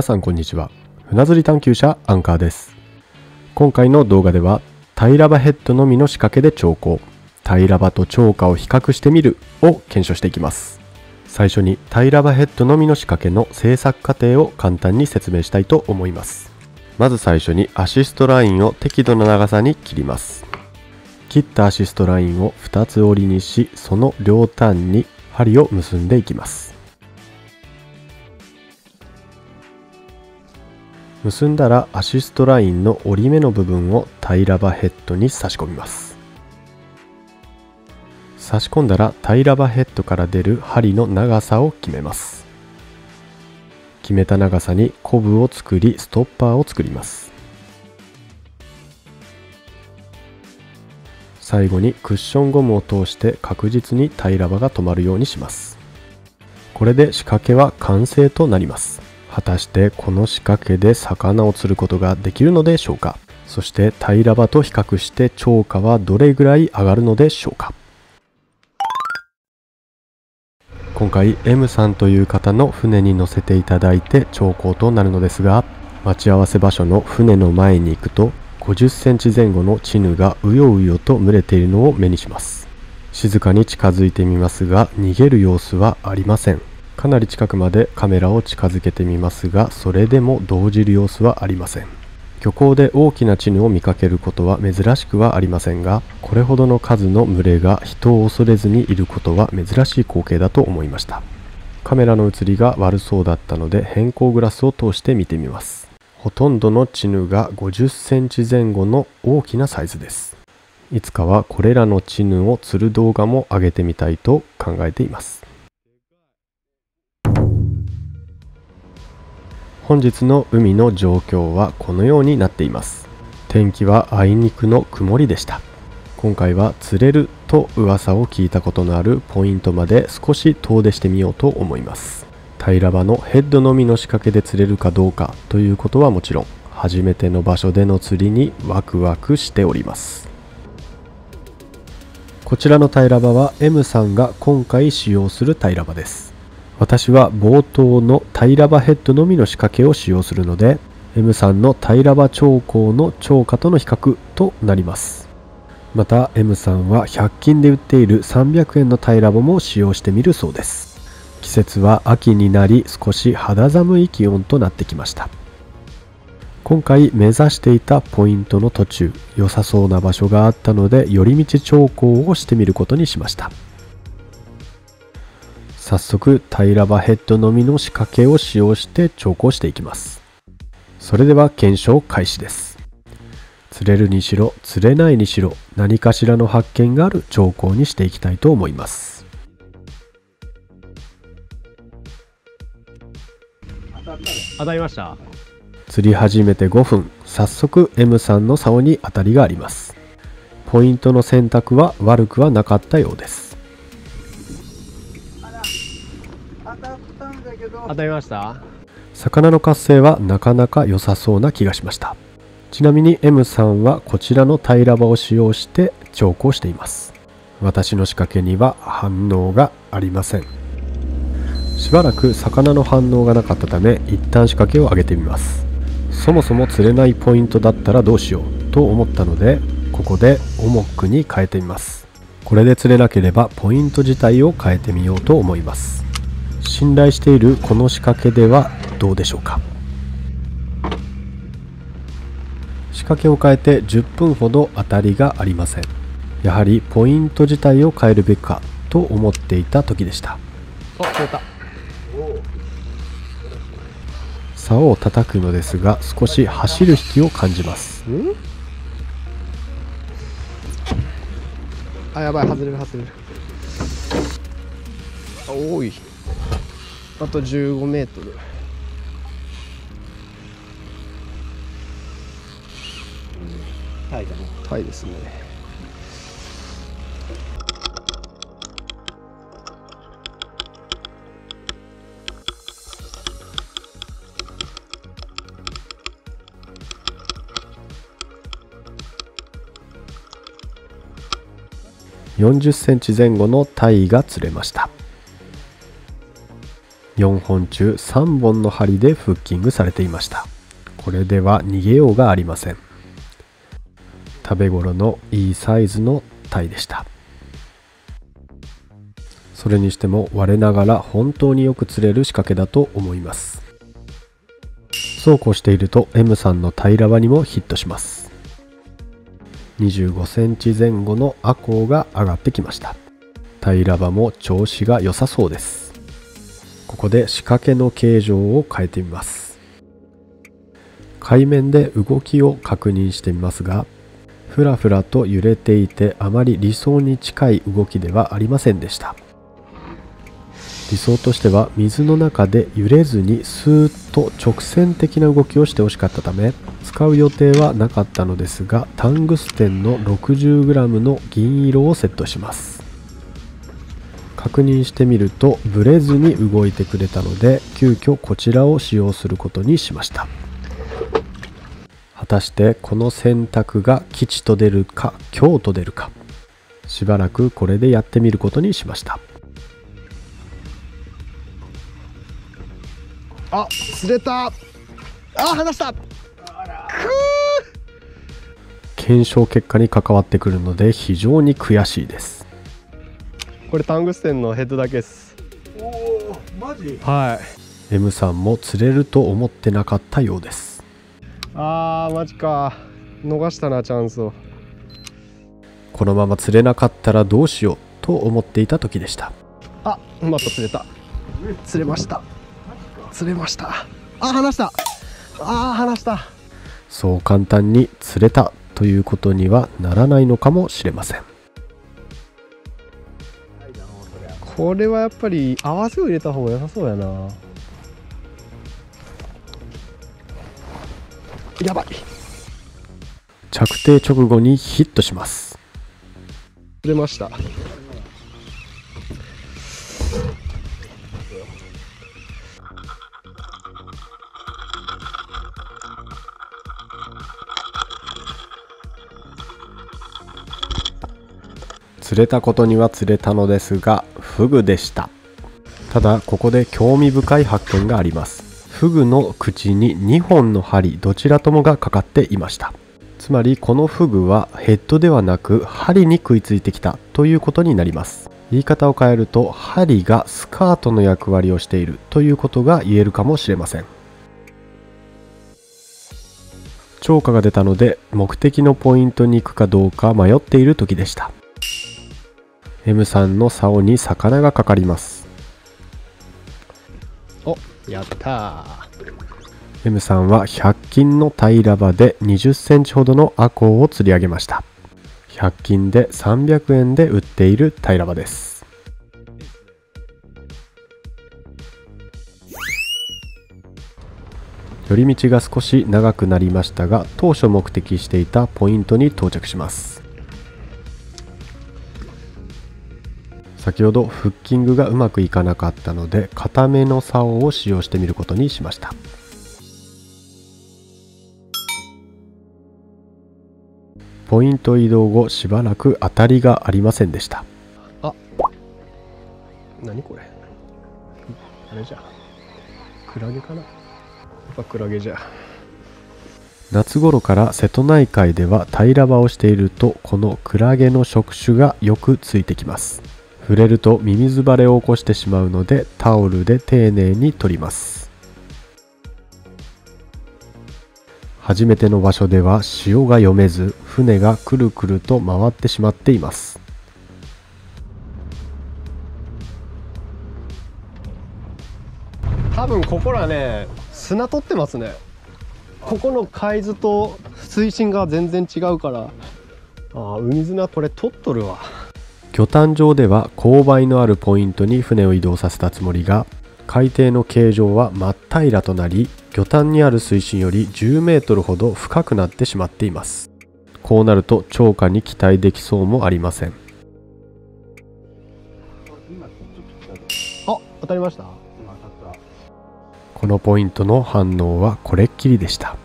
皆さんこんにちは。船釣り探求者アンカーです。今回の動画ではタイラバヘッドのみの仕掛けで調光タイラバと釣果を比較してみるを検証していきます。最初にタイラバヘッドのみの仕掛けの制作過程を簡単に説明したいと思います。まず最初にアシストラインを適度な長さに切ります。切ったアシストラインを2つ折りにしその両端に針を結んでいきます。結んだらアシストラインの折り目の部分を平ラバヘッドに差し込みます。差し込んだら平ラバヘッドから出る針の長さを決めます。決めた長さにコブを作りストッパーを作ります。最後にクッションゴムを通して確実に平ラバが止まるようにします。これで仕掛けは完成となります。果たしてこの仕掛けで魚を釣ることができるのでしょうか？そして平ら場と比較して超過はどれぐらい上がるのでしょうか？今回 M さんという方の船に乗せていただいて超高となるのですが待ち合わせ場所の船の前に行くと50センチ前後のチヌがうようよと群れているのを目にします。静かに近づいてみますが逃げる様子はありません。かなり近くまでカメラを近づけてみますがそれでも動じる様子はありません。漁港で大きなチヌを見かけることは珍しくはありませんがこれほどの数の群れが人を恐れずにいることは珍しい光景だと思いました。カメラの写りが悪そうだったので変更グラスを通して見てみます。ほとんどのチヌが50センチ前後の大きなサイズです。いつかはこれらのチヌを釣る動画も上げてみたいと考えています。本日の海の状況はこのようになっています。天気はあいにくの曇りでした。今回は釣れると噂を聞いたことのあるポイントまで少し遠出してみようと思います。平場のヘッドのみの仕掛けで釣れるかどうかということはもちろん初めての場所での釣りにワクワクしております。こちらの平場は M さんが今回使用する平場です。私は冒頭の平場ヘッドのみの仕掛けを使用するので M さんの平場超高の超過との比較となります。また M さんは100均で売っている300円の平場も使用してみるそうです。季節は秋になり少し肌寒い気温となってきました。今回目指していたポイントの途中良さそうな場所があったので寄り道長考をしてみることにしました。早速平場ヘッドのみの仕掛けを使用して調光していきます。それでは検証開始です。釣れるにしろ釣れないにしろ何かしらの発見がある調光にしていきたいと思います。当たりました。釣り始めて5分。早速 M さんの竿に当たりがあります。ポイントの選択は悪くはなかったようです当たりました？魚の活性はなかなか良さそうな気がしました。ちなみに M さんはこちらの平場を使用して調光しています。私の仕掛けには反応がありません。しばらく魚の反応がなかったため一旦仕掛けを上げてみます。そもそも釣れないポイントだったらどうしようと思ったのでここでオモックに変えてみます。これで釣れなければポイント自体を変えてみようと思います。信頼しているこの仕掛けではどうでしょうか？仕掛けを変えて10分ほど当たりがありません。やはりポイント自体を変えるべきかと思っていた時でした。竿を叩くのですが少し走る引きを感じます。あやばい外れる外れる。おいあと15メートル。タイだね。タイですね。40センチ前後のタイが釣れました4本中3本の針でフッキングされていました。これでは逃げようがありません。食べ頃のいいサイズのタイでした。それにしても我ながら本当によく釣れる仕掛けだと思います。そうこうしていると M さんの平ら場にもヒットします。25センチ前後のアコウが上がってきました。平ら場も調子が良さそうです。ここで仕掛けの形状を変えてみます。海面で動きを確認してみますがふらふらと揺れていてあまり理想に近い動きではありませんでした。理想としては水の中で揺れずにスーッと直線的な動きをしてほしかったため使う予定はなかったのですがタングステンの 60g の銀色をセットします。確認してみるとブレずに動いてくれたので急遽こちらを使用することにしました。果たしてこの選択が吉と出るか凶と出るかしばらくこれでやってみることにしました。あ釣れた。あ離した。検証結果に関わってくるので非常に悔しいですこれタングステンのヘッドだけです。おおマジ？はい。M さんも釣れると思ってなかったようです。あーマジか。逃したなチャンスを。このまま釣れなかったらどうしようと思っていた時でした。あまた釣れた。釣れました。釣れました。あ離した。あー離した。そう簡単に釣れたということにはならないのかもしれませんこれはやっぱり合わせを入れた方が良さそうやな。やばい。着底直後にヒットします。釣れました釣れたことには釣れたのですがフグでした。ただここで興味深い発見があります。フグの口に2本の針どちらともがかかっていました。つまりこのフグはヘッドではなく針に食いついてきたということになります。言い方を変えると針がスカートの役割をしているということが言えるかもしれません。超過が出たので目的のポイントに行くかどうか迷っている時でした。M さんの竿に魚がかかります。おやったー。M さんは100均の平ら場で20センチほどのアコウを釣り上げました。100均で300円で売っている平ら場です。寄り道が少し長くなりましたが当初目的していたポイントに到着します先ほどフッキングがうまくいかなかったので固めの竿を使用してみることにしました。ポイント移動後しばらく当たりがありませんでした。何これ？あれじゃ。クラゲかな？やっぱクラゲじゃ。夏頃から瀬戸内海では平ら場をしているとこのクラゲの触手がよくついてきます触れるとミミズバレを起こしてしまうのでタオルで丁寧に取ります。初めての場所では潮が読めず船がくるくると回ってしまっています。多分ここらね砂取ってますね。ここの海図と水深が全然違うから。あー海砂これ取っとるわ。魚探上では勾配のあるポイントに船を移動させたつもりが海底の形状は真っ平らとなり魚探にある水深より10メートルほど深くなってしまっています。こうなると超過に期待できそうもありません。あ当たりました。このポイントの反応はこれっきりでした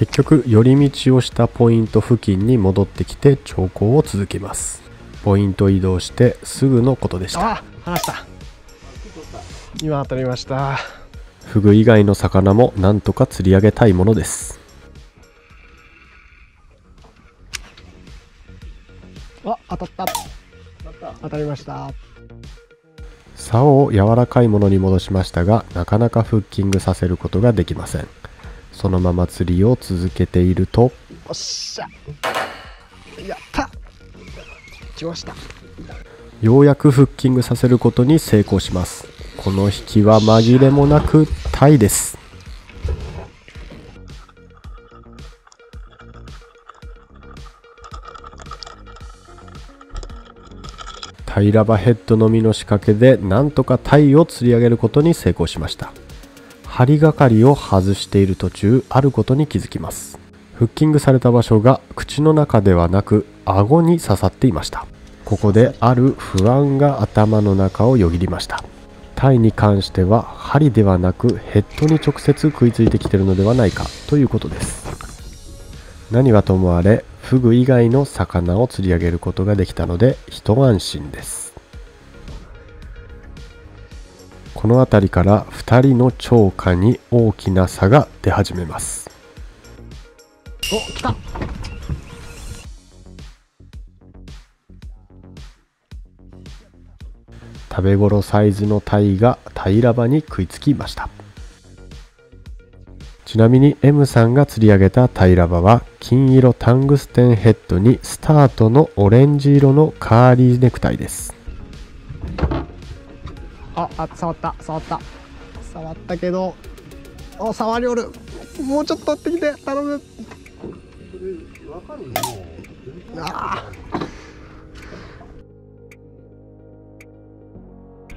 結局寄り道をしたポイント付近に戻ってきて兆候を続けます。ポイント移動してすぐのことでした。あ離した。今当たりました。フグ以外の魚もなんとか釣り上げたいものです。あ当たった。当たりました。竿を柔らかいものに戻しましたがなかなかフッキングさせることができませんそのまま釣りを続けていると。おっしゃ。やった。来ました。ようやくフッキングさせることに成功します。この引きは紛れもなくタイです。タイラバヘッドのみの仕掛けでなんとかタイを釣り上げることに成功しました針がかりを外している途中あることに気づきます。フッキングされた場所が口の中ではなく顎に刺さっていました。ここである不安が頭の中をよぎりました。タイに関しては針ではなくヘッドに直接食いついてきてるのではないかということです。何はともあれフグ以外の魚を釣り上げることができたので一安心です。この辺りから2人の釣果に大きな差が出始めます。お来た。食べ頃サイズのタイがタイラバに食いつきました。ちなみに M さんが釣り上げたタイラバは金色タングステンヘッドにスタートのオレンジ色のカーリーネクタイですああ触った触った。触ったけどお触りおる。もうちょっと取ってきて頼む。わかるの。ああ。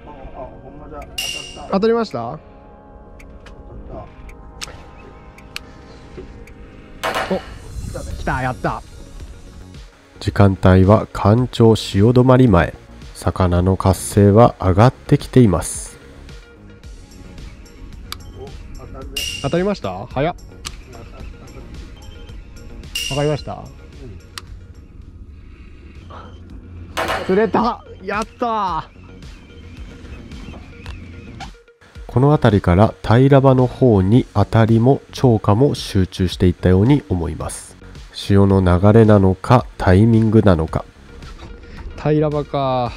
あほんまじゃ当たっ当たりました？た来たやった。時間帯は干潮潮止まり前魚の活性は上がってきています。お当たりました？早っ。わかりました？釣れた。やったこの辺りからタイラバの方に当たりも釣果も集中していったように思います。潮の流れなのかタイミングなのかタイラバか。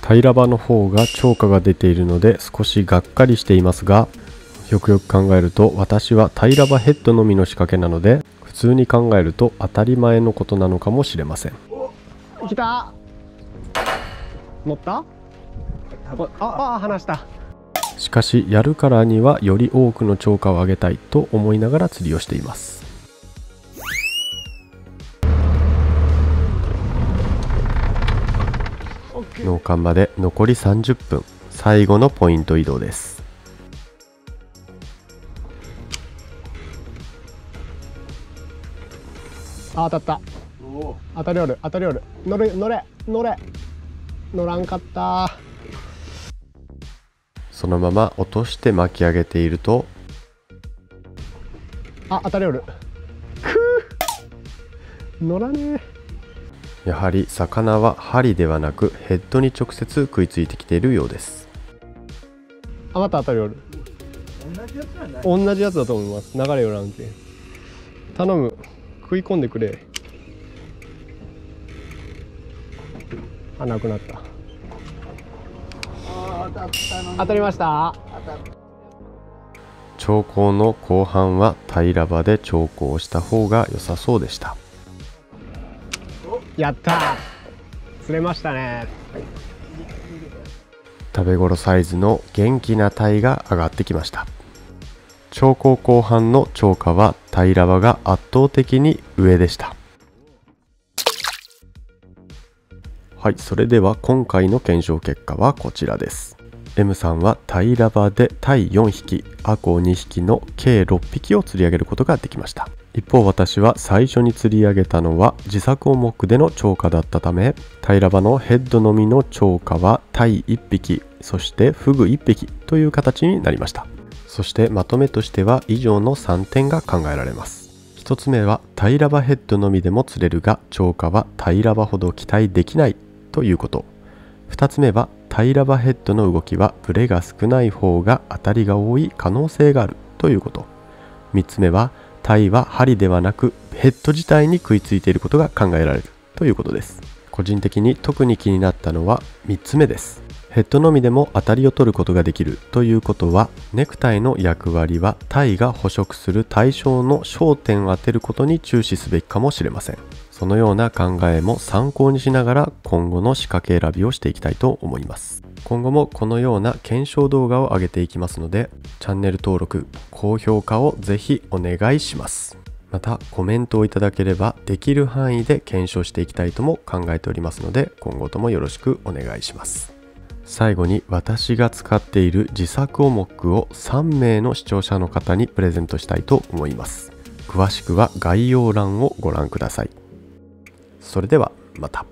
タイラバの方が釣果が出ているので少しがっかりしていますがよくよく考えると私はタイラバヘッドのみの仕掛けなので普通に考えると当たり前のことなのかもしれません。来た。乗った？おああ離した。しかしやるからにはより多くの釣果を上げたいと思いながら釣りをしています農館まで残り30分。最後のポイント移動です。あ当たった。当たりおる当たりおる。乗れ乗れ乗れ。乗らんかった。そのまま落として巻き上げていると。あ当たりおる。くー乗らねえやはり魚は針ではなくヘッドに直接食いついてきているようです。あまた当たりおる同じやつだと思います。流れよらんけ頼む。食い込んでくれ。あなくなった。当たりました。長考の後半は平ら場で長考をした方が良さそうでしたやった。釣れましたね。食べ頃サイズの元気な鯛が上がってきました。長考後半の長果は平ら場が圧倒的に上でした。はいそれでは今回の検証結果はこちらです。M さんは平ら場で鯛4匹アコウ2匹の計6匹を釣り上げることができました。一方私は最初に釣り上げたのは自作重くでの釣果だったため平ら場のヘッドのみの釣果は鯛1匹そしてフグ1匹という形になりました。そしてまとめとしては以上の3点が考えられます。1つ目は平ラバヘッドのみでも釣れるが超過は平ラバほど期待できないということ。2つ目は平ラバヘッドの動きはブレが少ない方が当たりが多い可能性があるということ。3つ目はタイは針ではなくヘッド自体に食いついていることが考えられるということです。個人的に特に気になったのは3つ目です。ヘッドのみでも当たりを取ることができるということはネクタイの役割はタイが捕食する対象の焦点を当てることに注視すべきかもしれません。そのような考えも参考にしながら今後の仕掛け選びをしていきたいと思います。今後もこのような検証動画を上げていきますのでチャンネル登録高評価をぜひお願いします。またコメントをいただければできる範囲で検証していきたいとも考えておりますので今後ともよろしくお願いします。最後に私が使っている自作オモックを3名の視聴者の方にプレゼントしたいと思います。詳しくは概要欄をご覧ください。それではまた。